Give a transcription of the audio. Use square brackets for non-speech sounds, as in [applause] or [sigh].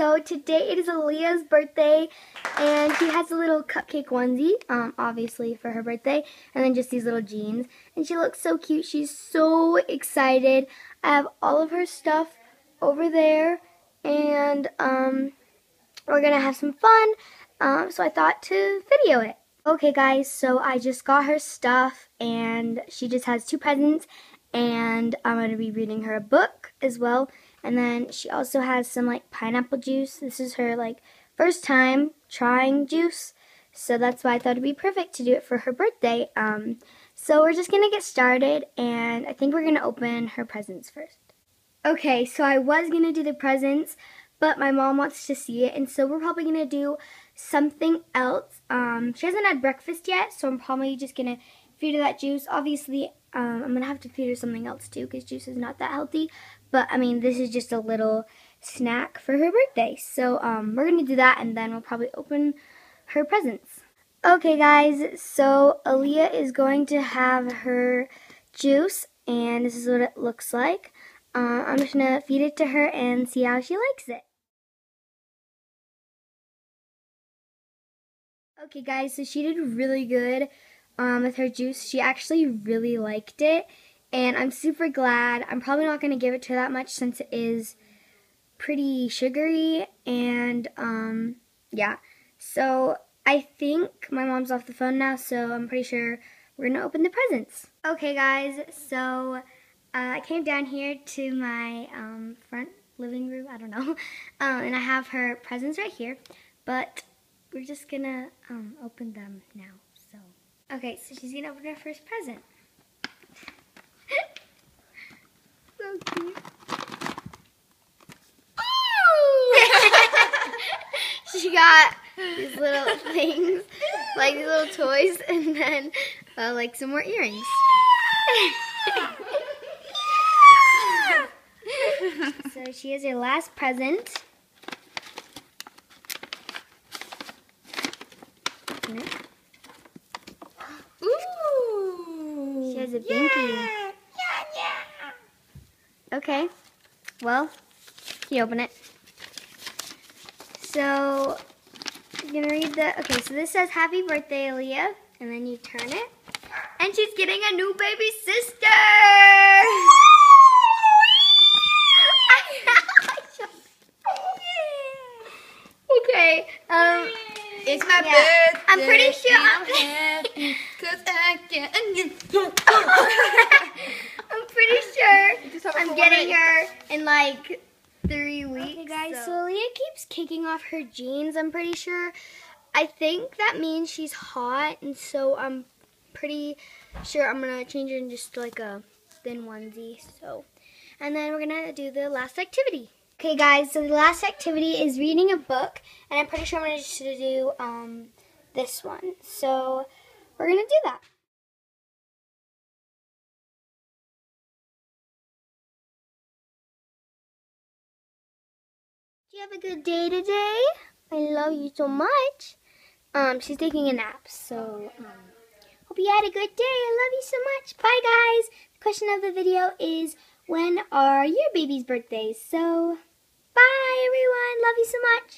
so today it is Alliah's birthday, and she has a little cupcake onesie, um, obviously for her birthday, and then just these little jeans, and she looks so cute. She's so excited. I have all of her stuff over there, and um, we're gonna have some fun. Um, so I thought to video it. Okay, guys, so I just got her stuff, and she just has two presents, and I'm going to be reading her a book as well. And then she also has some like pineapple juice. This is her like first time trying juice. So that's why I thought it'd be perfect to do it for her birthday. Um, so we're just going to get started and I think we're going to open her presents first. Okay, so I was going to do the presents, but my mom wants to see it. And so we're probably going to do something else. Um, she hasn't had breakfast yet, so I'm probably just going to feed her that juice. Obviously, um, I'm going to have to feed her something else too because juice is not that healthy. But, I mean, this is just a little snack for her birthday. So, um, we're going to do that and then we'll probably open her presents. Okay, guys, so Alliah is going to have her juice and this is what it looks like. Uh, I'm just going to feed it to her and see how she likes it. Okay, guys, so she did really good um, with her juice. She actually really liked it, and I'm super glad. I'm probably not going to give it to her that much since it is pretty sugary, and um, yeah. So I think my mom's off the phone now, so I'm pretty sure we're going to open the presents. Okay, guys, so uh, I came down here to my um, front living room, I don't know, [laughs] um, and I have her presents right here, but we're just going to um, open them now. Okay, so she's gonna open her first present. [laughs] so cute. [laughs] she got these little [laughs] things, like these little toys, and then uh, like some more earrings. so she has her last present. Has a binky. Yeah. Yeah, yeah. Okay. Well, can you open it? So, I'm going to read the... Okay, so this says, Happy Birthday, Alliah. And then you turn it. And she's getting a new baby sister! [laughs] okay, um... It's my yeah. birthday. I'm pretty sure. I'm happy because I can. I'm pretty sure I'm getting her in like three weeks. Okay, guys. So. so Leah keeps kicking off her jeans. I'm pretty sure. I think that means she's hot, and so I'm pretty sure I'm gonna change her in just like a thin onesie. So, and then we're gonna do the last activity. Okay guys, so the last activity is reading a book, and I'm pretty sure I'm going to do um, this one. So we're going to do that. Do you have a good day today? I love you so much. Um, she's taking a nap, so um, hope you had a good day. I love you so much. Bye guys. The question of the video is, when are your baby's birthdays? So... Bye, everyone. Love you so much.